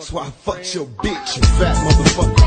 That's why I fucked your bitch, you fat motherfucker.